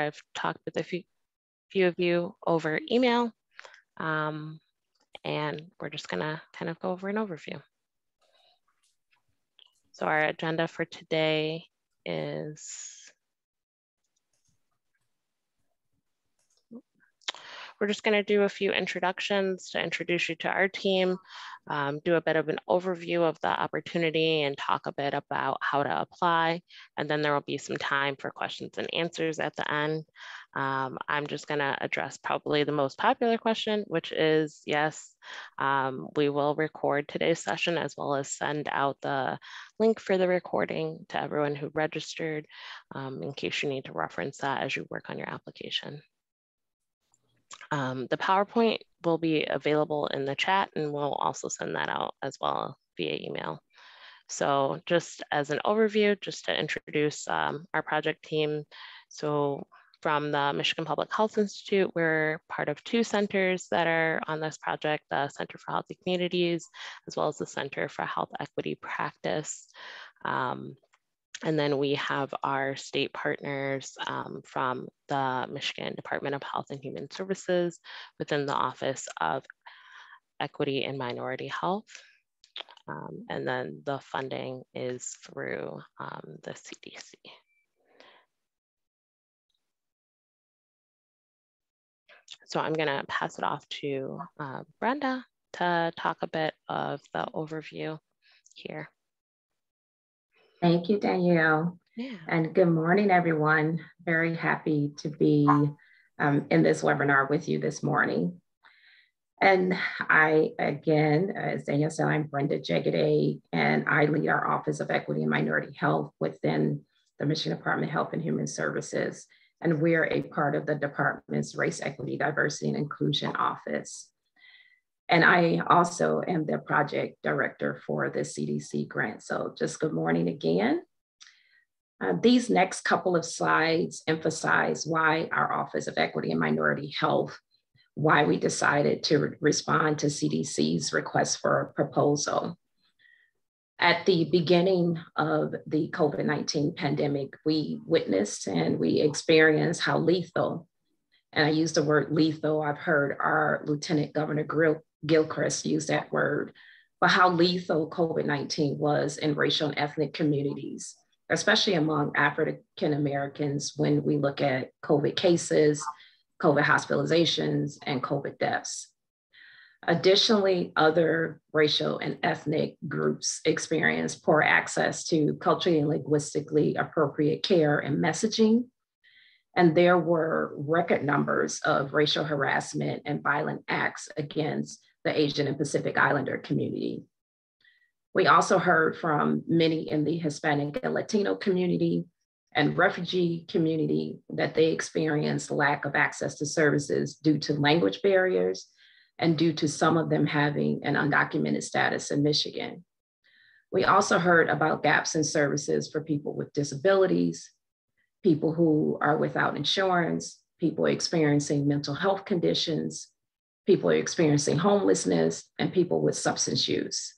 I've talked with a few, few of you over email. Um, and we're just gonna kind of go over an overview. So our agenda for today is We're just going to do a few introductions to introduce you to our team, um, do a bit of an overview of the opportunity and talk a bit about how to apply. And then there will be some time for questions and answers at the end. Um, I'm just going to address probably the most popular question, which is yes, um, we will record today's session as well as send out the link for the recording to everyone who registered um, in case you need to reference that as you work on your application. Um, the PowerPoint will be available in the chat and we'll also send that out as well via email. So just as an overview, just to introduce um, our project team. So from the Michigan Public Health Institute, we're part of two centers that are on this project, the Center for Healthy Communities, as well as the Center for Health Equity Practice. Um, and then we have our state partners um, from the Michigan Department of Health and Human Services within the Office of Equity and Minority Health. Um, and then the funding is through um, the CDC. So I'm gonna pass it off to uh, Brenda to talk a bit of the overview here. Thank you, Danielle. Yeah. And good morning, everyone. Very happy to be um, in this webinar with you this morning. And I, again, as Danielle said, I'm Brenda Jegede, and I lead our Office of Equity and Minority Health within the Michigan Department of Health and Human Services. And we're a part of the department's Race, Equity, Diversity, and Inclusion Office. And I also am the project director for the CDC grant. So just good morning again. Uh, these next couple of slides emphasize why our Office of Equity and Minority Health, why we decided to re respond to CDC's request for a proposal. At the beginning of the COVID 19 pandemic, we witnessed and we experienced how lethal, and I use the word lethal, I've heard our Lieutenant Governor Grill Gilchrist used that word, but how lethal COVID 19 was in racial and ethnic communities, especially among African Americans when we look at COVID cases, COVID hospitalizations, and COVID deaths. Additionally, other racial and ethnic groups experienced poor access to culturally and linguistically appropriate care and messaging. And there were record numbers of racial harassment and violent acts against the Asian and Pacific Islander community. We also heard from many in the Hispanic and Latino community and refugee community that they experienced lack of access to services due to language barriers and due to some of them having an undocumented status in Michigan. We also heard about gaps in services for people with disabilities, people who are without insurance, people experiencing mental health conditions, people are experiencing homelessness, and people with substance use.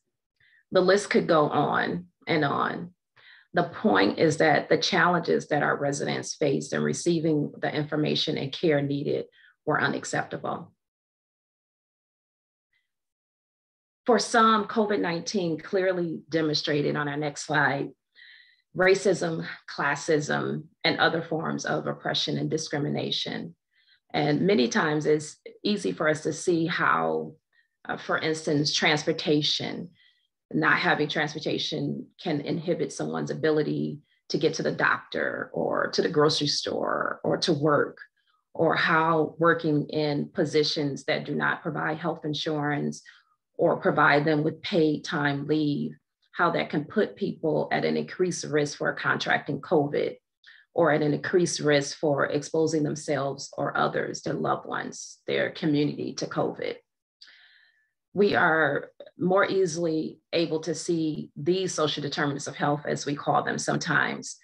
The list could go on and on. The point is that the challenges that our residents faced in receiving the information and care needed were unacceptable. For some, COVID 19 clearly demonstrated on our next slide racism, classism, and other forms of oppression and discrimination. And many times it's easy for us to see how, uh, for instance, transportation, not having transportation can inhibit someone's ability to get to the doctor or to the grocery store or to work, or how working in positions that do not provide health insurance or provide them with paid time leave, how that can put people at an increased risk for contracting COVID or at an increased risk for exposing themselves or others, their loved ones, their community to COVID. We are more easily able to see these social determinants of health, as we call them sometimes,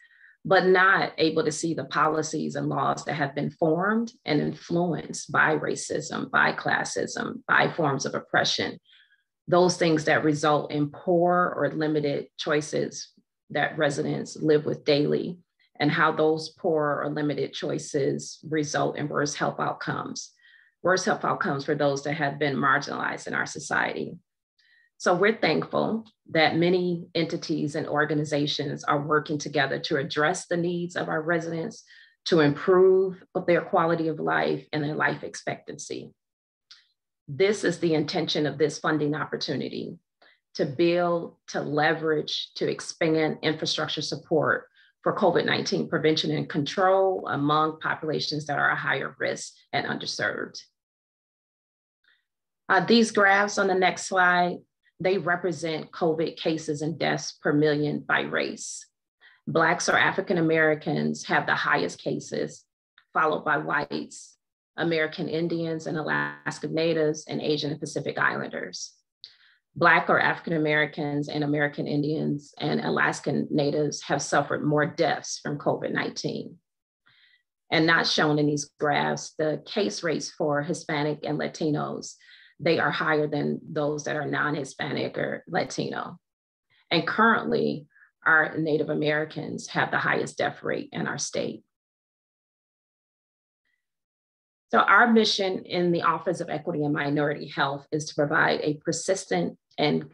but not able to see the policies and laws that have been formed and influenced by racism, by classism, by forms of oppression, those things that result in poor or limited choices that residents live with daily and how those poor or limited choices result in worse health outcomes. Worse health outcomes for those that have been marginalized in our society. So we're thankful that many entities and organizations are working together to address the needs of our residents to improve their quality of life and their life expectancy. This is the intention of this funding opportunity to build, to leverage, to expand infrastructure support for COVID-19 prevention and control among populations that are a higher risk and underserved. Uh, these graphs on the next slide, they represent COVID cases and deaths per million by race. Blacks or African Americans have the highest cases, followed by whites, American Indians and Alaska Natives, and Asian and Pacific Islanders. Black or African Americans and American Indians and Alaskan Natives have suffered more deaths from COVID 19. And not shown in these graphs, the case rates for Hispanic and Latinos, they are higher than those that are non Hispanic or Latino. And currently, our Native Americans have the highest death rate in our state. So our mission in the Office of Equity and Minority Health is to provide a persistent and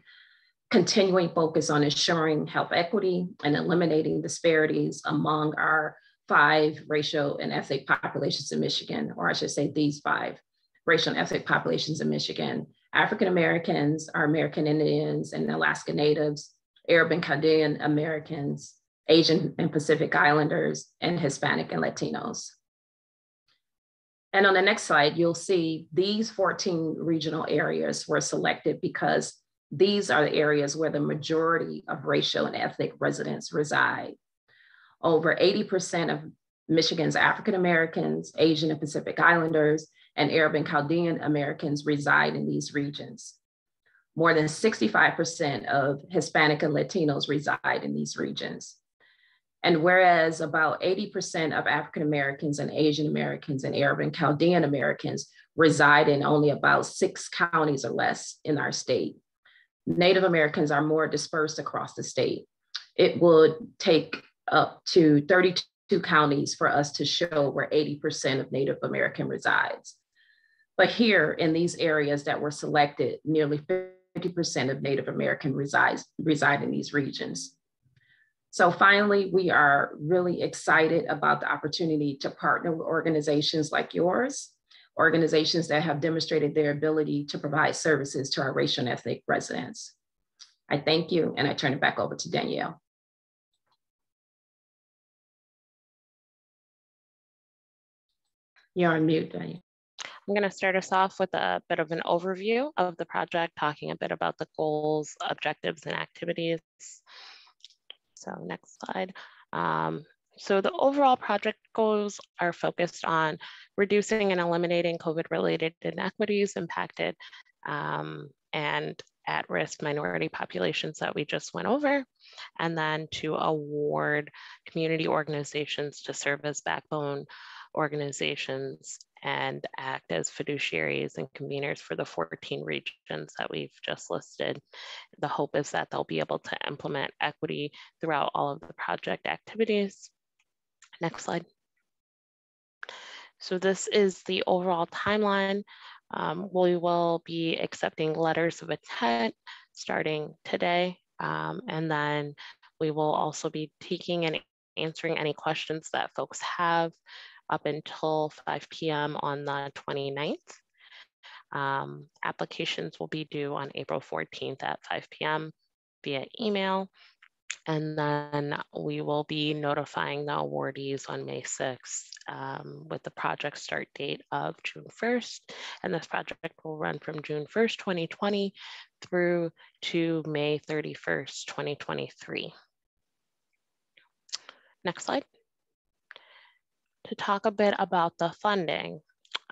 continuing focus on ensuring health equity and eliminating disparities among our five racial and ethnic populations in Michigan, or I should say these five racial and ethnic populations in Michigan. African Americans, our American Indians and Alaska Natives, Arab and Chaldean Americans, Asian and Pacific Islanders, and Hispanic and Latinos. And on the next slide, you'll see these 14 regional areas were selected because these are the areas where the majority of racial and ethnic residents reside. Over 80% of Michigan's African Americans, Asian and Pacific Islanders, and Arab and Chaldean Americans reside in these regions. More than 65% of Hispanic and Latinos reside in these regions. And whereas about 80% of African Americans and Asian Americans and Arab and Chaldean Americans reside in only about six counties or less in our state, Native Americans are more dispersed across the state. It would take up to 32 counties for us to show where 80% of Native American resides. But here in these areas that were selected, nearly 50% of Native American resides, reside in these regions. So finally, we are really excited about the opportunity to partner with organizations like yours, organizations that have demonstrated their ability to provide services to our racial and ethnic residents. I thank you and I turn it back over to Danielle. You're on mute, Danielle. I'm going to start us off with a bit of an overview of the project, talking a bit about the goals, objectives, and activities. So next slide. Um, so the overall project goals are focused on reducing and eliminating COVID-related inequities impacted um, and at-risk minority populations that we just went over, and then to award community organizations to serve as backbone organizations and act as fiduciaries and conveners for the 14 regions that we've just listed. The hope is that they'll be able to implement equity throughout all of the project activities. Next slide. So this is the overall timeline. Um, we will be accepting letters of intent starting today. Um, and then we will also be taking and answering any questions that folks have up until 5 p.m. on the 29th. Um, applications will be due on April 14th at 5 p.m. via email. And then we will be notifying the awardees on May 6th um, with the project start date of June 1st. And this project will run from June 1st, 2020 through to May 31st, 2023. Next slide to talk a bit about the funding.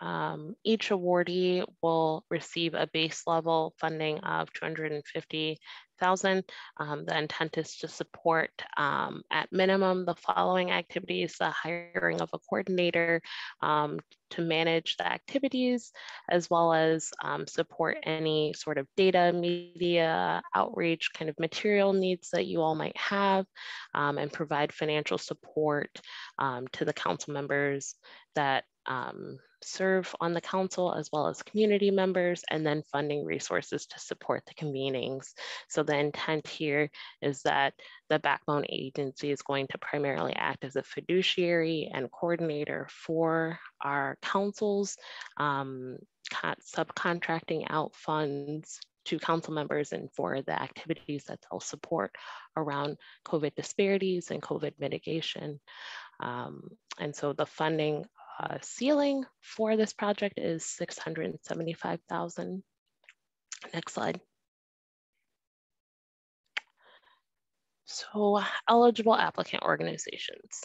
Um, each awardee will receive a base level funding of 250,000 thousand. Um, the intent is to support um, at minimum the following activities, the hiring of a coordinator um, to manage the activities, as well as um, support any sort of data, media, outreach, kind of material needs that you all might have, um, and provide financial support to the council members that um, serve on the council as well as community members and then funding resources to support the convenings. So the intent here is that the backbone agency is going to primarily act as a fiduciary and coordinator for our councils, um, subcontracting out funds to council members and for the activities that they'll support around COVID disparities and COVID mitigation. Um, and so the funding uh, ceiling for this project is 675,000. Next slide. So eligible applicant organizations.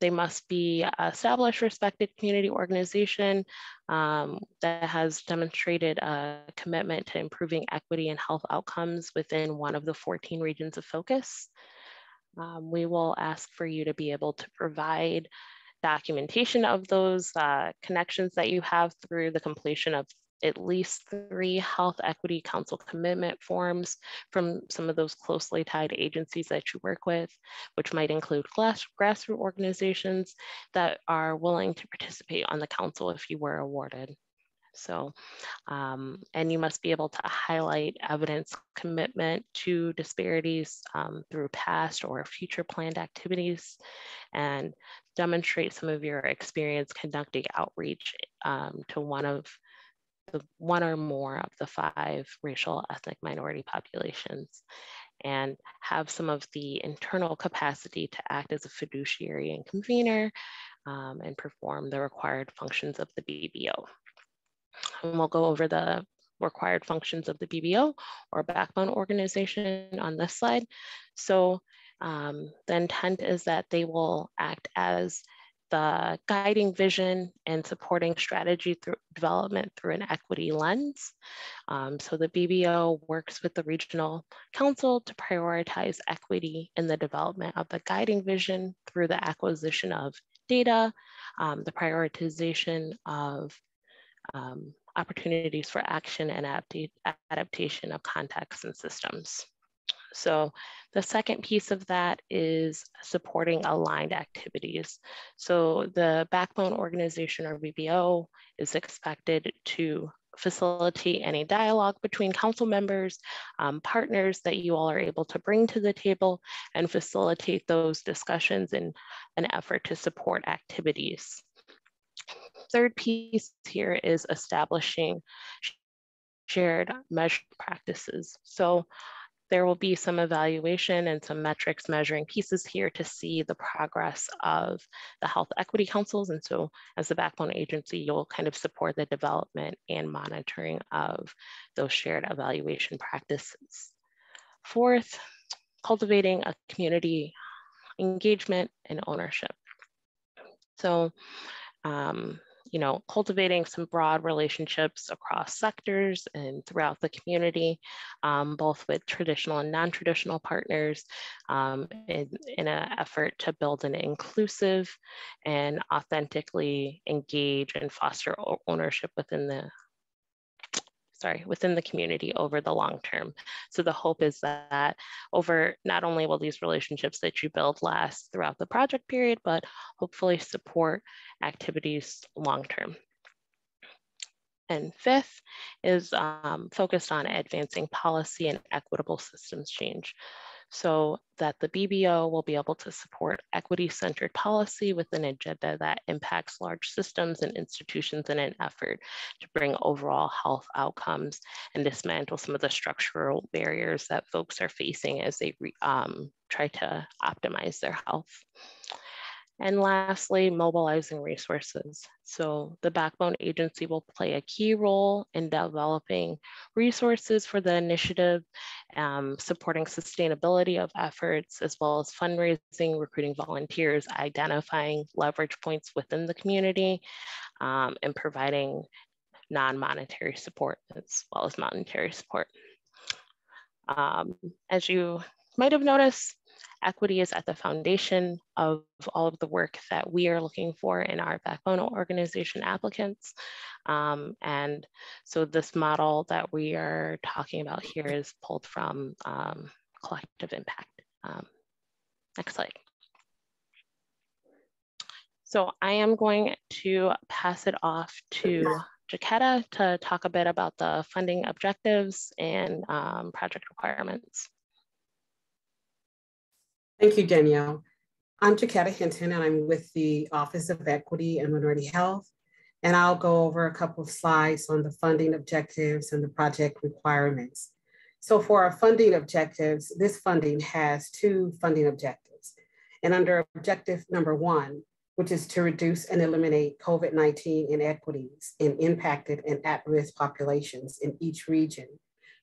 They must be established, respected community organization um, that has demonstrated a commitment to improving equity and health outcomes within one of the 14 regions of focus. Um, we will ask for you to be able to provide documentation of those uh, connections that you have through the completion of at least three health equity council commitment forms from some of those closely tied agencies that you work with, which might include grass, grassroots organizations that are willing to participate on the council if you were awarded. So, um, and you must be able to highlight evidence commitment to disparities um, through past or future planned activities and demonstrate some of your experience conducting outreach um, to one of the one or more of the five racial ethnic minority populations and have some of the internal capacity to act as a fiduciary and convener um, and perform the required functions of the BBO. And we'll go over the required functions of the BBO or backbone organization on this slide. So um, the intent is that they will act as the guiding vision and supporting strategy through development through an equity lens. Um, so the BBO works with the regional council to prioritize equity in the development of the guiding vision through the acquisition of data, um, the prioritization of um, opportunities for action and adaptation of contexts and systems. So the second piece of that is supporting aligned activities. So the backbone organization or BBO is expected to facilitate any dialogue between council members, um, partners that you all are able to bring to the table and facilitate those discussions in an effort to support activities third piece here is establishing shared measure practices. So there will be some evaluation and some metrics measuring pieces here to see the progress of the health equity councils. And so as the backbone agency, you'll kind of support the development and monitoring of those shared evaluation practices. Fourth, cultivating a community engagement and ownership. So um, you know, cultivating some broad relationships across sectors and throughout the community, um, both with traditional and non-traditional partners um, in, in an effort to build an inclusive and authentically engage and foster ownership within the sorry, within the community over the long term. So the hope is that over not only will these relationships that you build last throughout the project period, but hopefully support activities long term. And fifth is um, focused on advancing policy and equitable systems change so that the BBO will be able to support equity-centered policy with an agenda that impacts large systems and institutions in an effort to bring overall health outcomes and dismantle some of the structural barriers that folks are facing as they um, try to optimize their health. And lastly, mobilizing resources. So the Backbone Agency will play a key role in developing resources for the initiative, um, supporting sustainability of efforts, as well as fundraising, recruiting volunteers, identifying leverage points within the community, um, and providing non-monetary support as well as monetary support. Um, as you might have noticed, equity is at the foundation of all of the work that we are looking for in our backbone organization applicants. Um, and so this model that we are talking about here is pulled from um, collective impact. Um, next slide. So I am going to pass it off to Jaquetta to talk a bit about the funding objectives and um, project requirements. Thank you, Danielle. I'm Jaquetta Hinton and I'm with the Office of Equity and Minority Health. And I'll go over a couple of slides on the funding objectives and the project requirements. So for our funding objectives, this funding has two funding objectives. And under objective number one, which is to reduce and eliminate COVID-19 inequities in impacted and at-risk populations in each region.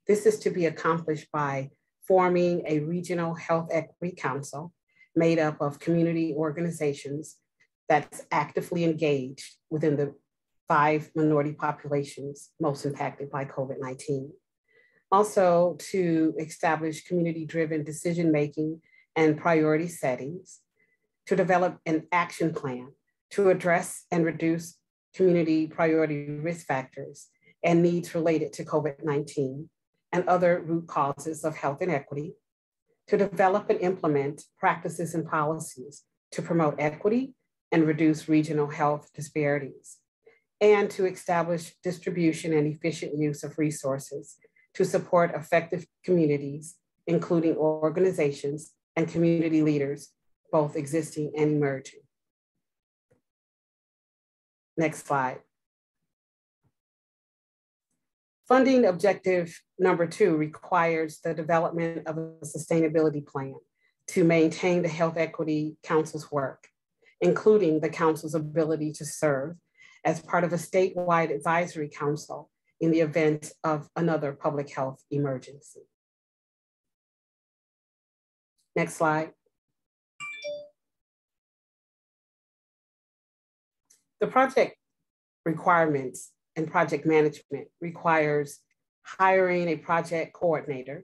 This is to be accomplished by forming a regional health equity council made up of community organizations that's actively engaged within the five minority populations most impacted by COVID-19. Also to establish community-driven decision-making and priority settings to develop an action plan to address and reduce community priority risk factors and needs related to COVID-19 and other root causes of health inequity, to develop and implement practices and policies to promote equity and reduce regional health disparities, and to establish distribution and efficient use of resources to support effective communities, including organizations and community leaders both existing and emerging. Next slide. Funding objective number two requires the development of a sustainability plan to maintain the Health Equity Council's work, including the council's ability to serve as part of a statewide advisory council in the event of another public health emergency. Next slide. The project requirements and project management requires hiring a project coordinator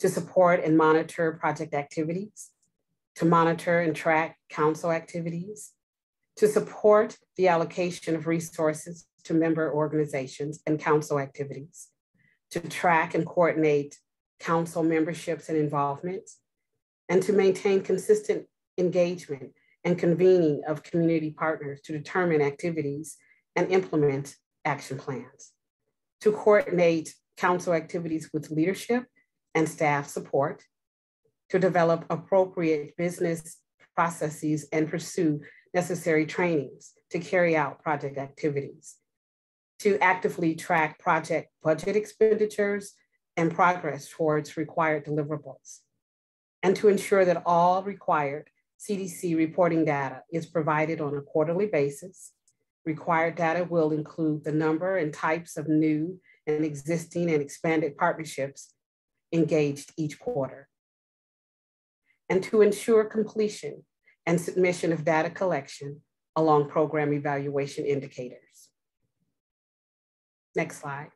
to support and monitor project activities, to monitor and track council activities, to support the allocation of resources to member organizations and council activities, to track and coordinate council memberships and involvement, and to maintain consistent engagement and convening of community partners to determine activities and implement action plans, to coordinate council activities with leadership and staff support, to develop appropriate business processes and pursue necessary trainings to carry out project activities, to actively track project budget expenditures and progress towards required deliverables, and to ensure that all required CDC reporting data is provided on a quarterly basis. Required data will include the number and types of new and existing and expanded partnerships engaged each quarter. And to ensure completion and submission of data collection along program evaluation indicators. Next slide.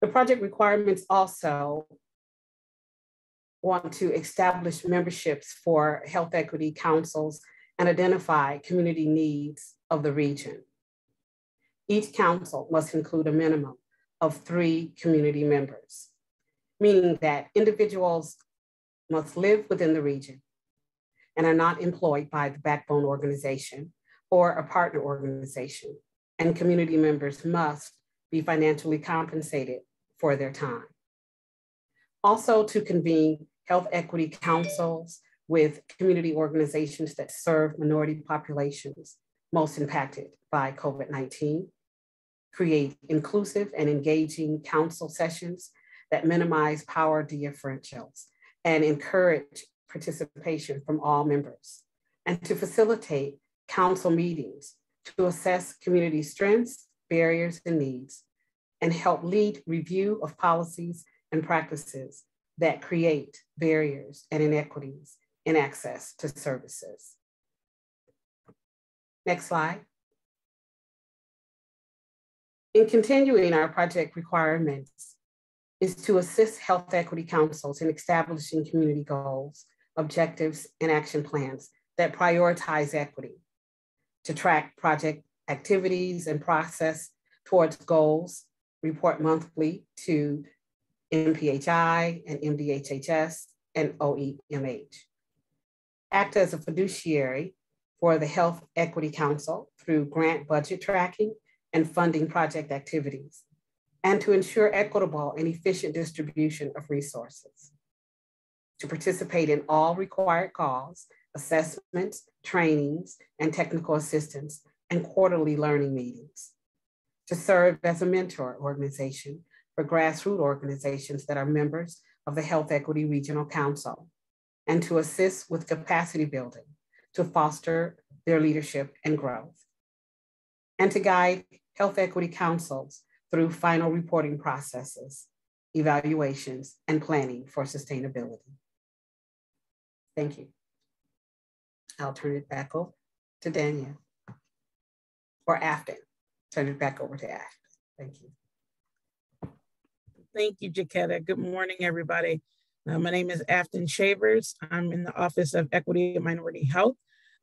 The project requirements also want to establish memberships for health equity councils and identify community needs of the region. Each council must include a minimum of three community members, meaning that individuals must live within the region and are not employed by the backbone organization or a partner organization, and community members must be financially compensated for their time. Also to convene health equity councils with community organizations that serve minority populations most impacted by COVID-19, create inclusive and engaging council sessions that minimize power differentials and encourage participation from all members, and to facilitate council meetings to assess community strengths, barriers, and needs, and help lead review of policies and practices that create barriers and inequities in access to services. Next slide. In continuing our project requirements, is to assist health equity councils in establishing community goals, objectives, and action plans that prioritize equity, to track project activities and process towards goals, report monthly to MPHI and MDHHS and OEMH. Act as a fiduciary for the Health Equity Council through grant budget tracking and funding project activities, and to ensure equitable and efficient distribution of resources. To participate in all required calls, assessments, trainings, and technical assistance, and quarterly learning meetings. To serve as a mentor organization for grassroots organizations that are members of the Health Equity Regional Council, and to assist with capacity building to foster their leadership and growth, and to guide health equity councils through final reporting processes, evaluations, and planning for sustainability. Thank you. I'll turn it back over to Danielle. Or Afton. Turn it back over to Afton. Thank you. Thank you, Jaquetta. Good morning, everybody. Uh, my name is Afton Shavers. I'm in the Office of Equity and Minority Health,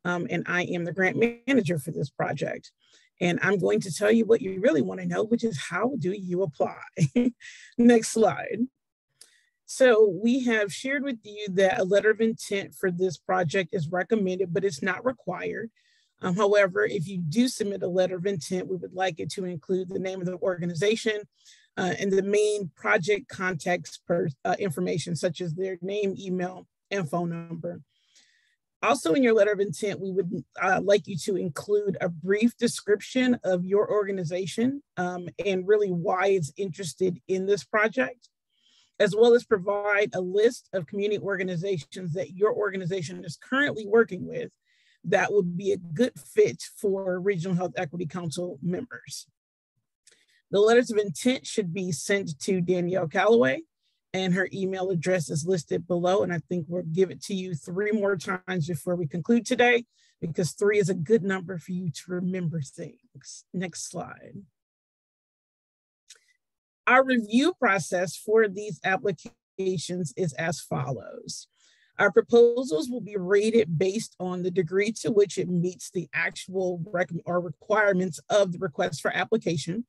um, and I am the grant manager for this project. And I'm going to tell you what you really want to know, which is how do you apply? Next slide. So we have shared with you that a letter of intent for this project is recommended, but it's not required. Um, however, if you do submit a letter of intent, we would like it to include the name of the organization, uh, and the main project context per, uh, information, such as their name, email, and phone number. Also, in your letter of intent, we would uh, like you to include a brief description of your organization um, and really why it's interested in this project, as well as provide a list of community organizations that your organization is currently working with that would be a good fit for Regional Health Equity Council members. The letters of intent should be sent to Danielle Calloway and her email address is listed below. And I think we'll give it to you three more times before we conclude today because three is a good number for you to remember things. Next slide. Our review process for these applications is as follows. Our proposals will be rated based on the degree to which it meets the actual or requirements of the request for application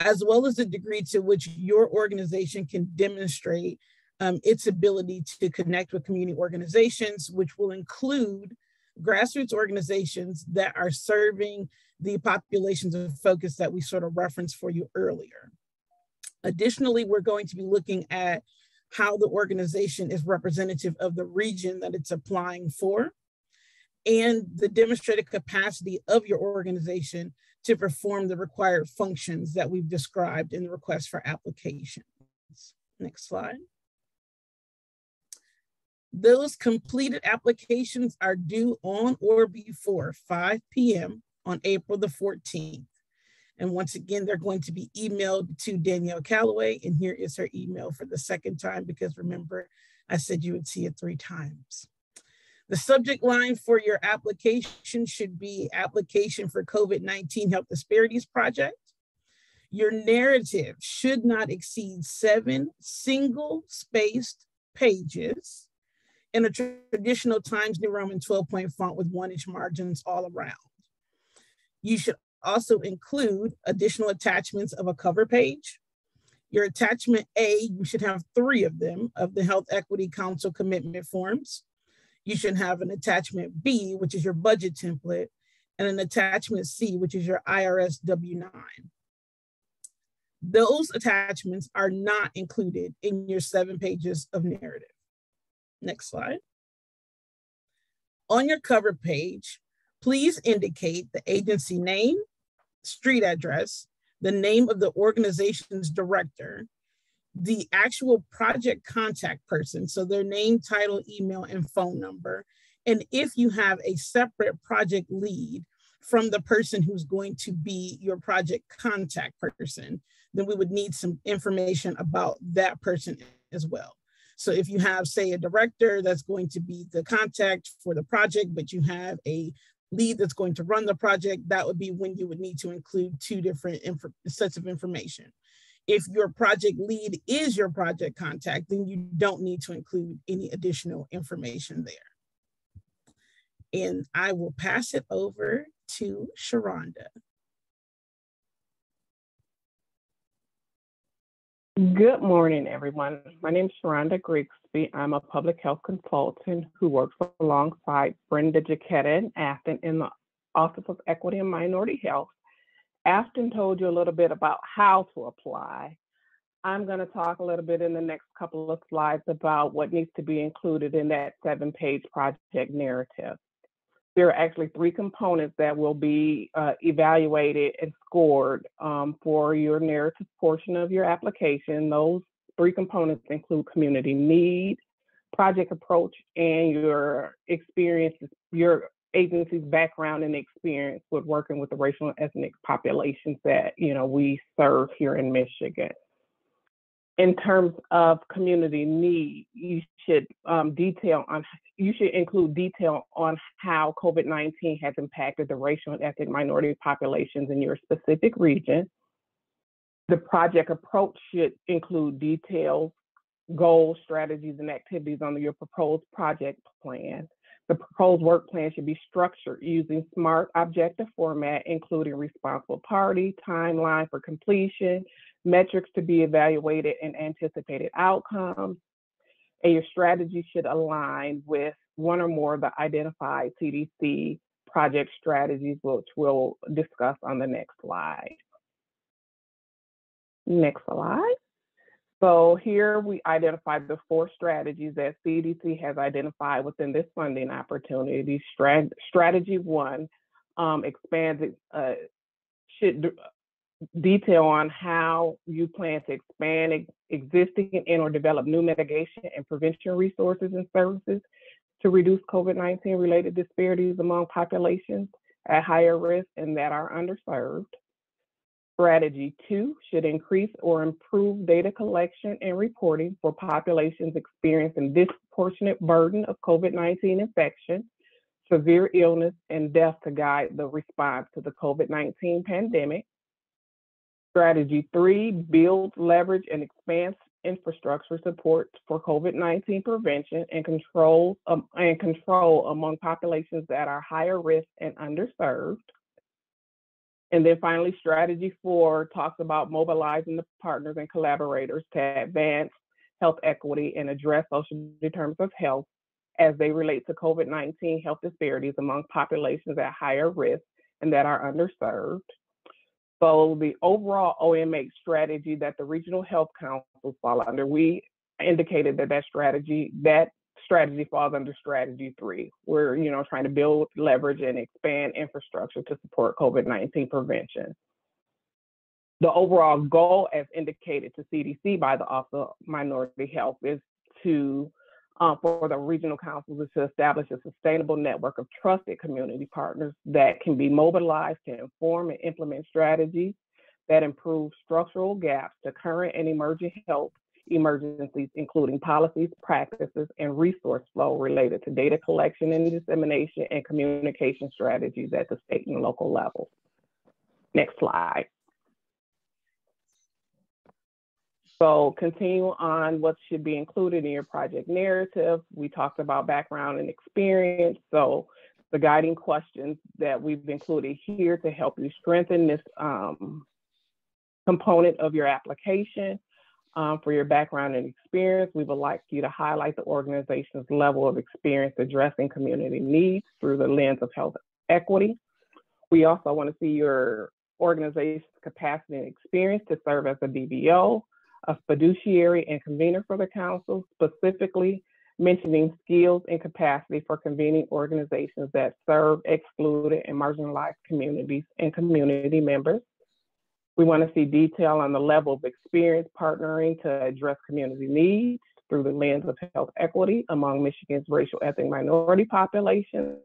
as well as the degree to which your organization can demonstrate um, its ability to connect with community organizations, which will include grassroots organizations that are serving the populations of focus that we sort of referenced for you earlier. Additionally, we're going to be looking at how the organization is representative of the region that it's applying for and the demonstrated capacity of your organization to perform the required functions that we've described in the request for applications. Next slide. Those completed applications are due on or before 5 p.m. on April the 14th. And once again, they're going to be emailed to Danielle Calloway. And here is her email for the second time, because remember, I said you would see it three times. The subject line for your application should be application for COVID-19 Health Disparities Project. Your narrative should not exceed seven single spaced pages in a traditional Times New Roman 12 point font with one inch margins all around. You should also include additional attachments of a cover page. Your attachment A, you should have three of them of the Health Equity Council commitment forms you should have an attachment B, which is your budget template, and an attachment C, which is your IRS W-9. Those attachments are not included in your seven pages of narrative. Next slide. On your cover page, please indicate the agency name, street address, the name of the organization's director, the actual project contact person, so their name, title, email, and phone number. And if you have a separate project lead from the person who's going to be your project contact person, then we would need some information about that person as well. So if you have, say, a director that's going to be the contact for the project, but you have a lead that's going to run the project, that would be when you would need to include two different sets of information If your project lead is your project contact, then you don't need to include any additional information there. And I will pass it over to Sharonda. Good morning, everyone. My name is Sharonda Grigsby. I'm a public health consultant who works alongside Brenda Jaquetta and Afton in the Office of Equity and Minority Health. Afton told you a little bit about how to apply. I'm going to talk a little bit in the next couple of slides about what needs to be included in that seven page project narrative there are actually three components that will be uh, evaluated and scored um, for your narrative portion of your application. Those three components include community need, project approach, and your experiences, your agency's background and experience with working with the racial and ethnic populations that you know we serve here in Michigan in terms of community need, you should um, detail on you should include detail on how COVID-19 has impacted the racial and ethnic minority populations in your specific region. The project approach should include details, goals, strategies, and activities on your proposed project plan. The proposed work plan should be structured using SMART objective format, including responsible party, timeline for completion, metrics to be evaluated, and anticipated outcomes. And your strategy should align with one or more of the identified CDC project strategies, which we'll discuss on the next slide. Next slide. So here we identified the four strategies that CDC has identified within this funding opportunity. Strat strategy one um, expands, uh, should detail on how you plan to expand ex existing and or develop new mitigation and prevention resources and services to reduce COVID-19 related disparities among populations at higher risk and that are underserved. Strategy two should increase or improve data collection and reporting for populations experiencing disproportionate burden of COVID-19 infection, severe illness, and death to guide the response to the COVID-19 pandemic. Strategy three, build, leverage, and expand infrastructure support for COVID-19 prevention and control um, and control among populations that are higher risk and underserved. And then finally, strategy four talks about mobilizing the partners and collaborators to advance health equity and address social determinants of health as they relate to COVID-19 health disparities among populations at higher risk and that are underserved. So the overall OMH strategy that the regional health councils fall under, we indicated that that strategy, that strategy falls under strategy three. We're, you know, trying to build, leverage, and expand infrastructure to support COVID-19 prevention. The overall goal, as indicated to CDC by the Office of Minority Health, is to uh, for the regional councils is to establish a sustainable network of trusted community partners that can be mobilized to inform and implement strategies that improve structural gaps to current and emerging health emergencies, including policies, practices, and resource flow related to data collection and dissemination and communication strategies at the state and local level. Next slide. So continue on what should be included in your project narrative. We talked about background and experience. So the guiding questions that we've included here to help you strengthen this um, component of your application um, for your background and experience, we would like you to highlight the organization's level of experience addressing community needs through the lens of health equity. We also want to see your organization's capacity and experience to serve as a BBO, a fiduciary and convener for the council, specifically mentioning skills and capacity for convening organizations that serve excluded and marginalized communities and community members. We want to see detail on the level of experience partnering to address community needs through the lens of health equity among Michigan's racial ethnic minority populations,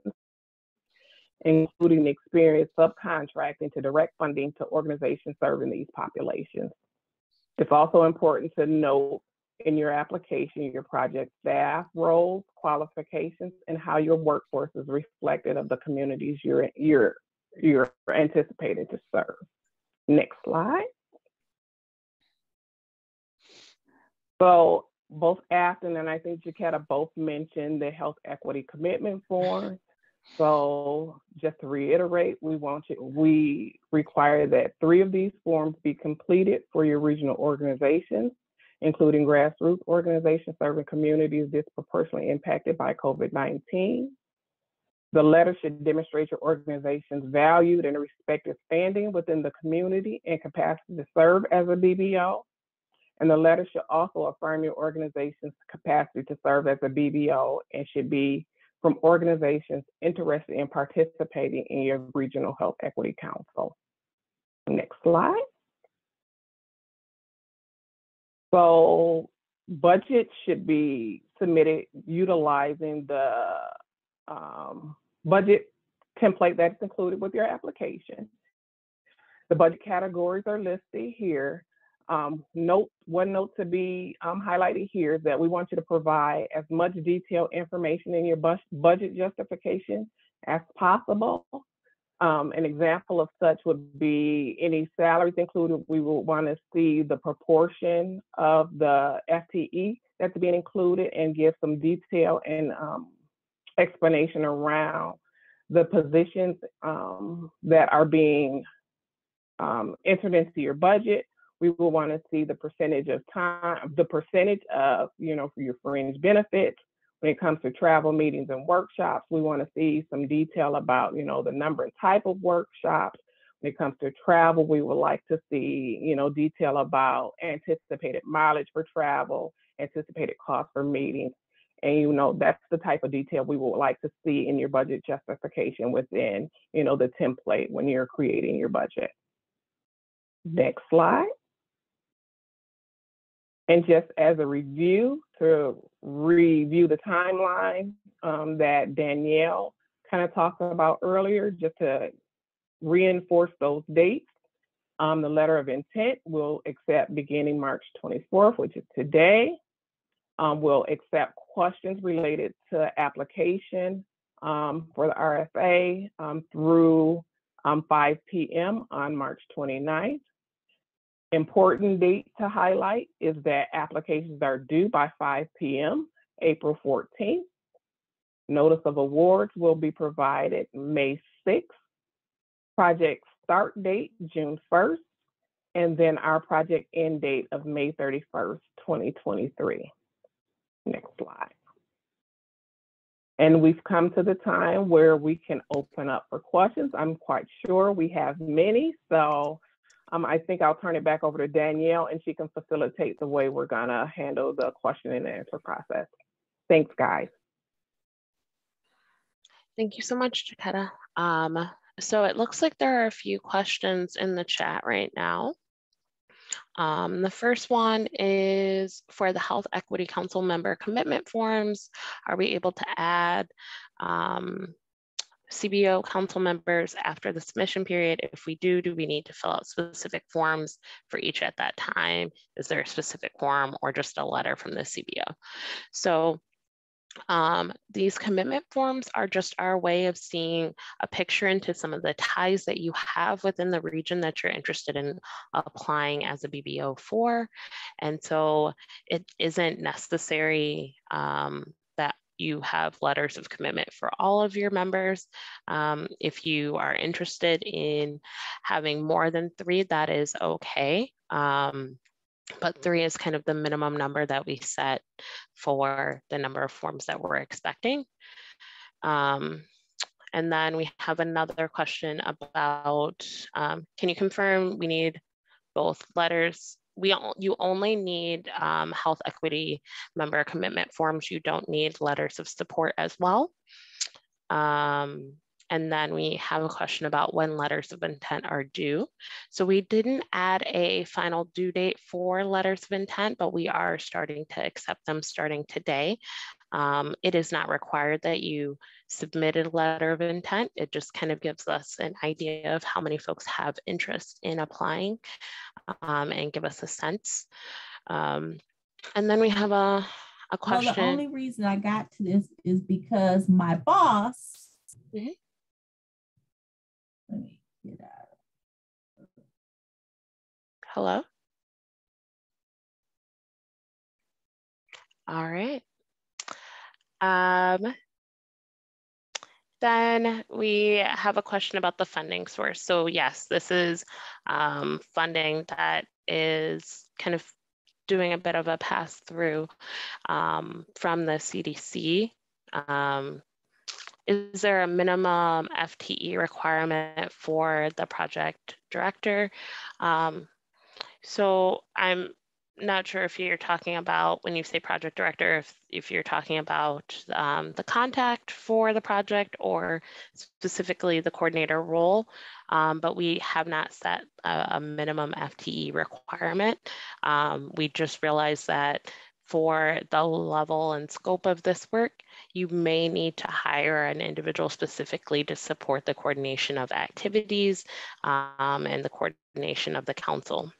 including the experience subcontracting to direct funding to organizations serving these populations. It's also important to note in your application, your project staff roles, qualifications, and how your workforce is reflected of the communities you're, you're, you're anticipated to serve. Next slide. So both Afton and I think Jaquetta both mentioned the health equity commitment form. So just to reiterate, we want you, we require that three of these forms be completed for your regional organizations, including grassroots organizations serving communities disproportionately impacted by COVID-19. The letter should demonstrate your organization's valued and respected standing within the community and capacity to serve as a BBO. And the letter should also affirm your organization's capacity to serve as a BBO and should be from organizations interested in participating in your regional health equity council. Next slide. So budget should be submitted utilizing the um, budget template that's included with your application. The budget categories are listed here. Um, note one note to be um, highlighted here is that we want you to provide as much detailed information in your budget justification as possible. Um, an example of such would be any salaries included. We would want to see the proportion of the FTE that's being included and give some detail and um, explanation around the positions um, that are being um, entered into your budget we will want to see the percentage of time, the percentage of, you know, for your fringe benefits. When it comes to travel meetings and workshops, we want to see some detail about, you know, the number and type of workshops. When it comes to travel, we would like to see, you know, detail about anticipated mileage for travel, anticipated cost for meetings. And you know, that's the type of detail we would like to see in your budget justification within, you know, the template when you're creating your budget. Next slide. And just as a review, to review the timeline um, that Danuelle kind of talked about earlier, just to reinforce those dates. Um, the letter of intent will accept beginning March 24th, which is today. Um, we'll accept questions related to application um, for the RFA um, through um, 5 p.m. on March 29th. Important date to highlight is that applications are due by 5 p.m. April 14th. Notice of awards will be provided May 6th. Project start date June 1st, and then our project end date of May 31st, 2023. Next slide. And we've come to the time where we can open up for questions. I'm quite sure we have many, so um, I think I'll turn it back over to Danuelle and she can facilitate the way we're gonna handle the question and answer process. Thanks, guys. Thank you so much, Jaquetta. Um, so it looks like there are a few questions in the chat right now. Um, the first one is for the Health Equity Council member commitment forms. Are we able to add um, CBO council members after the submission period? If we do, do we need to fill out specific forms for each at that time? Is there a specific form or just a letter from the CBO? So um, these commitment forms are just our way of seeing a picture into some of the ties that you have within the region that you're interested in applying as a BBO for. And so it isn't necessary um, you have letters of commitment for all of your members. Um, if you are interested in having more than three, that is okay. But three is kind of the minimum number that we set for the number of forms that we're expecting. Um, and then we have another question about, um, can you confirm we need both letters we you only need um, health equity member commitment forms. You don't need letters of support as well. Um, and then we have a question about when letters of intent are due. So we didn't add a final due date for letters of intent, but we are starting to accept them starting today. Um, it is not required that you submitted a letter of intent. It just kind of gives us an idea of how many folks have interest in applying um, and give us a sense. Um, and then we have a, a question. Well, the only reason I got to this is because my boss. Mm -hmm. Let me get out. Hello? All right. Um, then we have a question about the funding source. So yes, this is um, funding that is kind of doing a bit of a pass through um, from the CDC. Um, is there a minimum FTE requirement for the project director? Um, so I'm not sure if you're talking about when you say project director, if, if you're talking about um, the contact for the project or specifically the coordinator role, um, but we have not set a, a minimum FTE requirement. Um, we just realized that for the level and scope of this work, you may need to hire an individual specifically to support the coordination of activities um, and the coordination of the council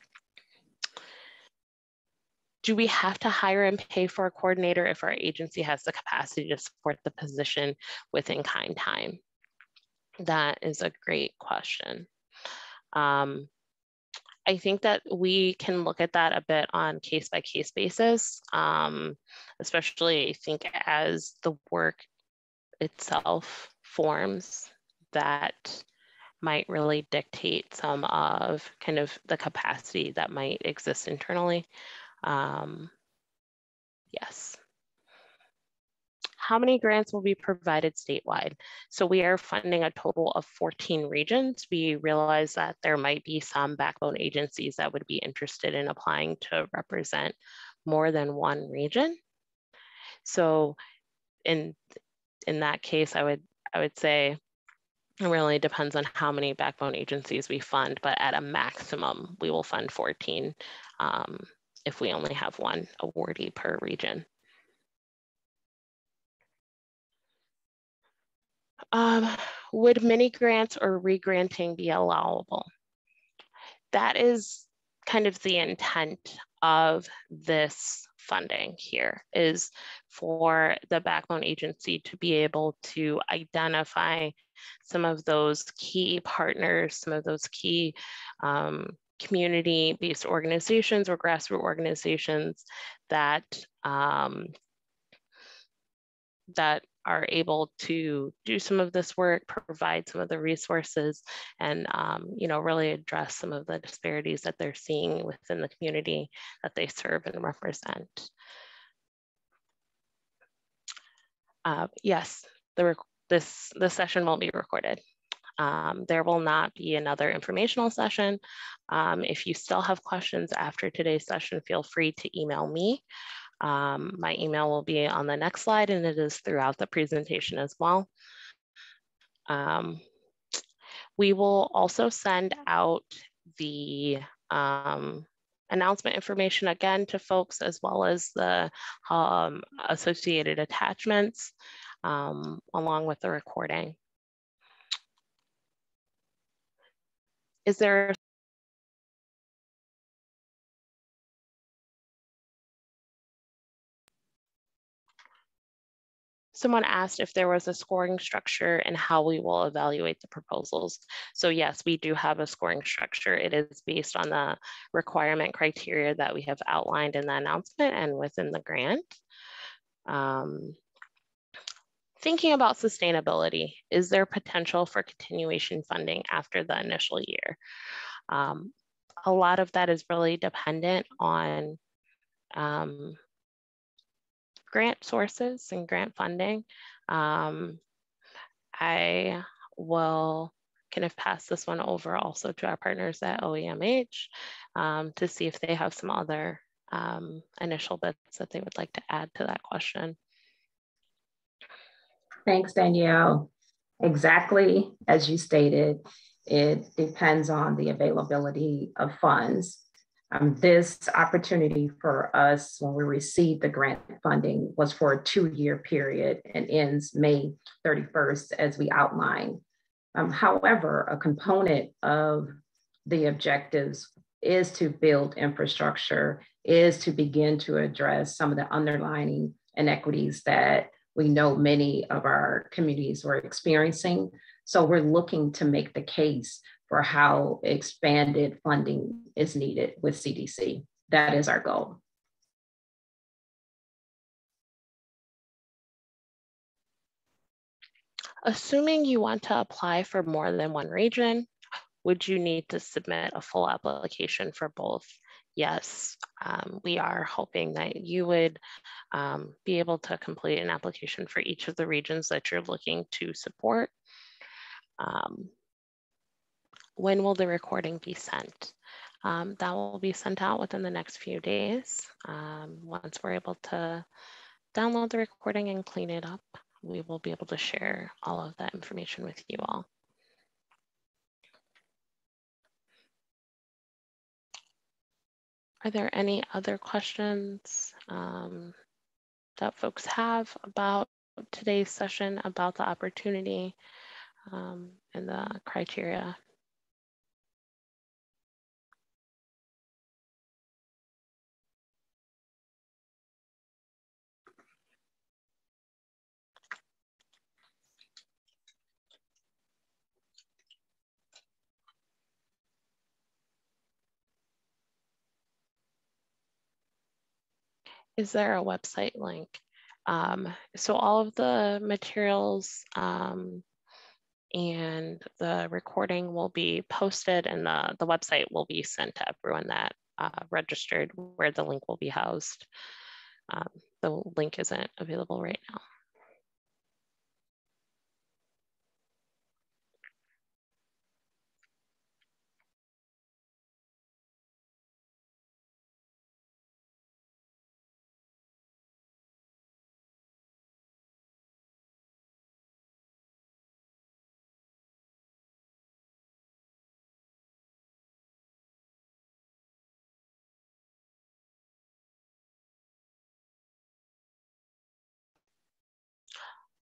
do we have to hire and pay for a coordinator if our agency has the capacity to support the position with in-kind time? That is a great question. Um, I think that we can look at that a bit on case by case basis, um, especially I think as the work itself forms that might really dictate some of kind of the capacity that might exist internally. Um, yes. How many grants will be provided statewide? So we are funding a total of 14 regions. We realize that there might be some backbone agencies that would be interested in applying to represent more than one region. So in, in that case, I would, I would say it really depends on how many backbone agencies we fund, but at a maximum, we will fund 14 um, if we only have one awardee per region. Um, would mini grants or regranting be allowable? That is kind of the intent of this funding here is for the backbone agency to be able to identify some of those key partners, some of those key um, community-based organizations or grassroots organizations that um, that are able to do some of this work, provide some of the resources, and um, you know really address some of the disparities that they're seeing within the community that they serve and represent. Uh, yes, the this this session won't be recorded. Um, there will not be another informational session. Um, if you still have questions after today's session, feel free to email me. Um, my email will be on the next slide and it is throughout the presentation as well. Um, we will also send out the um, announcement information again to folks as well as the um, associated attachments along with the recording. Is there Someone asked if there was a scoring structure and how we will evaluate the proposals. So yes, we do have a scoring structure. It is based on the requirement criteria that we have outlined in the announcement and within the grant. Um, Thinking about sustainability, is there potential for continuation funding after the initial year? Um, a lot of that is really dependent on um, grant sources and grant funding. Um, I will kind of pass this one over also to our partners at OEMH um, to see if they have some other um, initial bits that they would like to add to that question. Thanks, Danuelle. Exactly as you stated, it depends on the availability of funds. Um, this opportunity for us when we received the grant funding was for a two-year period and ends May 31st as we outlined. Um, however, a component of the objectives is to build infrastructure, is to begin to address some of the underlying inequities that we know many of our communities were experiencing. So we're looking to make the case for how expanded funding is needed with CDC. That is our goal. Assuming you want to apply for more than one region, would you need to submit a full application for both? Yes, um, we are hoping that you would um, be able to complete an application for each of the regions that you're looking to support. Um, when will the recording be sent? Um, that will be sent out within the next few days. Um, once we're able to download the recording and clean it up, we will be able to share all of that information with you all. Are there any other questions um, that folks have about today's session, about the opportunity um, and the criteria? Is there a website link? Um, so all of the materials um, and the recording will be posted and the, the website will be sent to everyone that uh, registered where the link will be housed. Um, the link isn't available right now.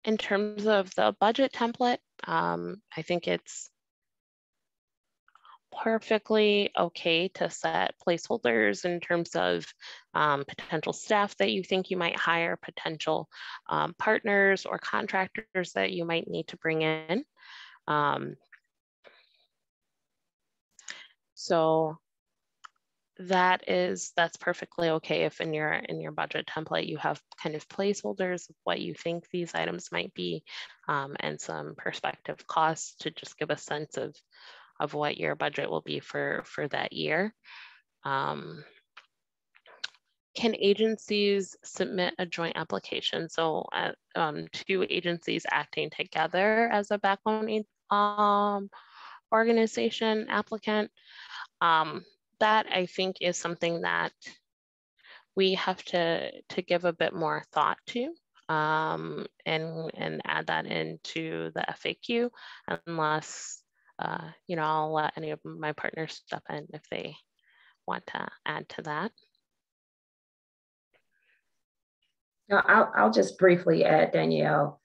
In terms of the budget template, um, I think it's perfectly okay to set placeholders in terms of um, potential staff that you think you might hire, potential um, partners or contractors that you might need to bring in. Um, so that is that's perfectly okay if in your in your budget template you have kind of placeholders of what you think these items might be um, and some perspective costs to just give a sense of of what your budget will be for for that year. Um, can agencies submit a joint application? So uh, um, two agencies acting together as a backbone um, organization applicant. Um, that I think is something that we have to to give a bit more thought to um, and and add that into the FAQ unless uh, you know I'll let any of my partners step in if they want to add to that. No, I'll, I'll just briefly add, Danuelle,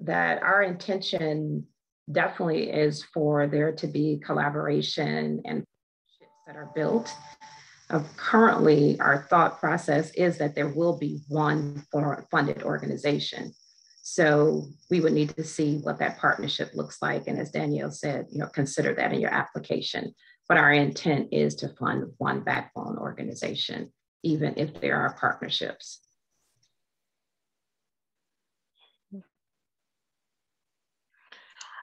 that our intention definitely is for there to be collaboration and that are built. Uh, currently, our thought process is that there will be one funded organization. So we would need to see what that partnership looks like. And as Danuelle said, you know, consider that in your application. But our intent is to fund one backbone organization, even if there are partnerships.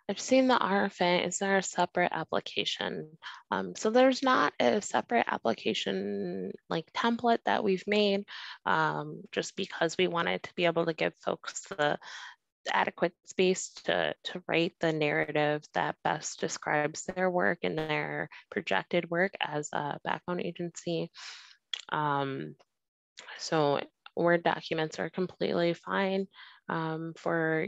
I've seen the RFA. Is there a separate application? Um, so there's not a separate application like template that we've made um, just because we wanted to be able to give folks the adequate space to, to write the narrative that best describes their work and their projected work as a backbone agency. Um, so Word documents are completely fine um, for,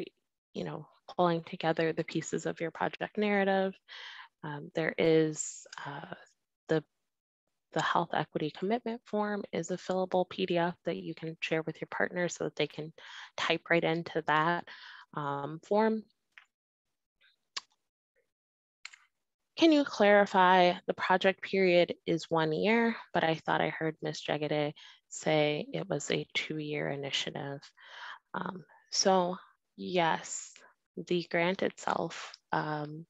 you know, pulling together the pieces of your project narrative. Um, there is uh, the, the health equity commitment form is a fillable PDF that you can share with your partner so that they can type right into that um, form. Can you clarify the project period is one year, but I thought I heard Ms. Jagade say it was a two-year initiative. Um, so yes, the grant itself um,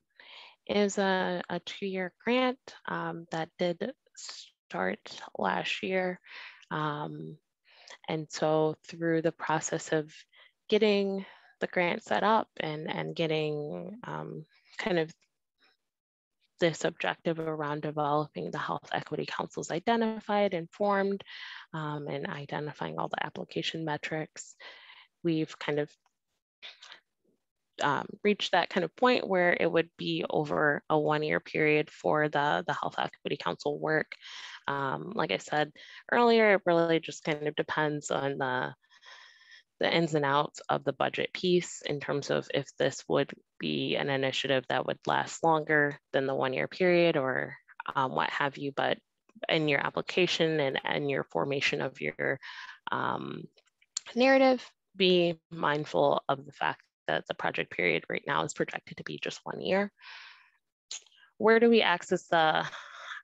is a, a two-year grant um, that did start last year. Um, and so through the process of getting the grant set up and, and getting um, kind of this objective around developing the health equity councils identified and formed um, and identifying all the application metrics. We've kind of um, reached that kind of point where it would be over a one year period for the, the Health Equity Council work. Um, like I said earlier, it really just kind of depends on the, the ins and outs of the budget piece in terms of if this would be an initiative that would last longer than the one year period or um, what have you. But in your application and, and your formation of your um, narrative, be mindful of the fact that the project period right now is projected to be just one year. Where do we access the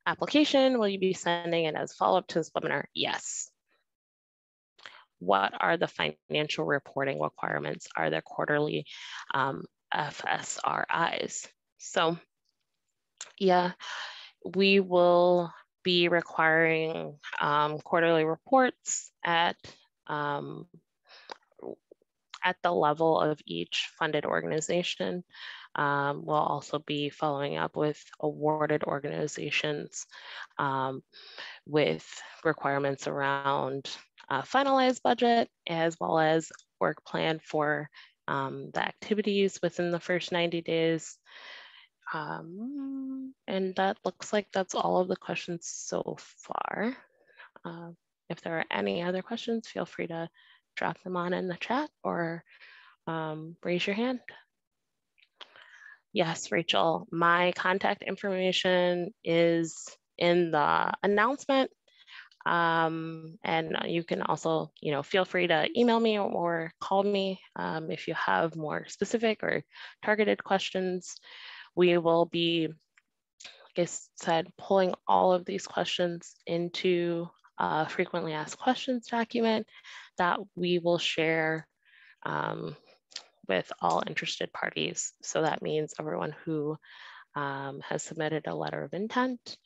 application? Will you be sending it as follow-up to this webinar? Yes. What are the financial reporting requirements? Are there quarterly um, FSRIs? So yeah, we will be requiring um, quarterly reports at um, at the level of each funded organization. Um, we'll also be following up with awarded organizations um, with requirements around uh, finalized budget as well as work plan for um, the activities within the first 90 days. Um, and that looks like that's all of the questions so far. Uh, if there are any other questions, feel free to drop them on in the chat or um, raise your hand. Yes, Rachel, my contact information is in the announcement. Um, and you can also, you know, feel free to email me or call me um, if you have more specific or targeted questions. We will be, like I said, pulling all of these questions into a frequently asked questions document that we will share um, with all interested parties. So that means everyone who um, has submitted a letter of intent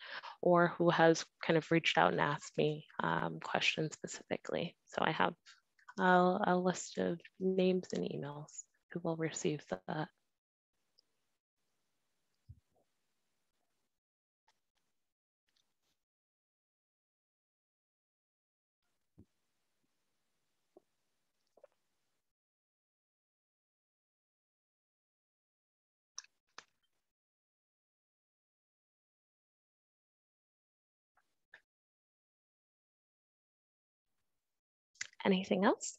or who has kind of reached out and asked me um, questions specifically. So I have a, a, list of names and emails who will receive that. Anything else?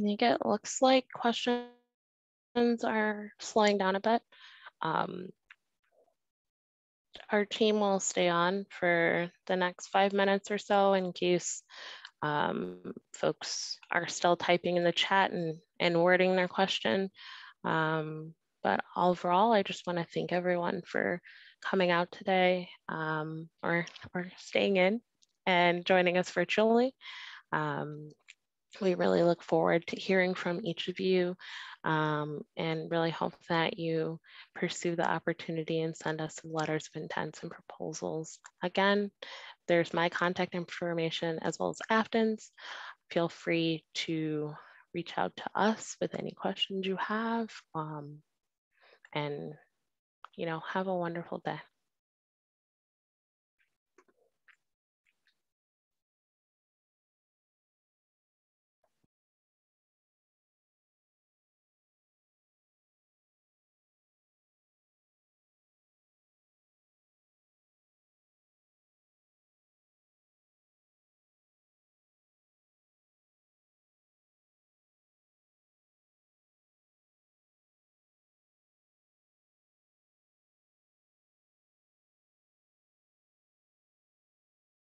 I think it looks like questions are slowing down a bit. Um, our team will stay on for the next five minutes or so in case um, folks are still typing in the chat and, and wording their question. Um, but overall, I just want to thank everyone for coming out today um, or, or staying in and joining us virtually. Um, we really look forward to hearing from each of you um, and really hope that you pursue the opportunity and send us some letters of intents and proposals. Again, there's my contact information as well as Afton's. Feel free to reach out to us with any questions you have um, and, you know, have a wonderful day.